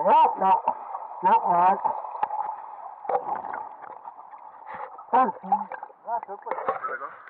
Nope, no, Not one. Thank. That's a good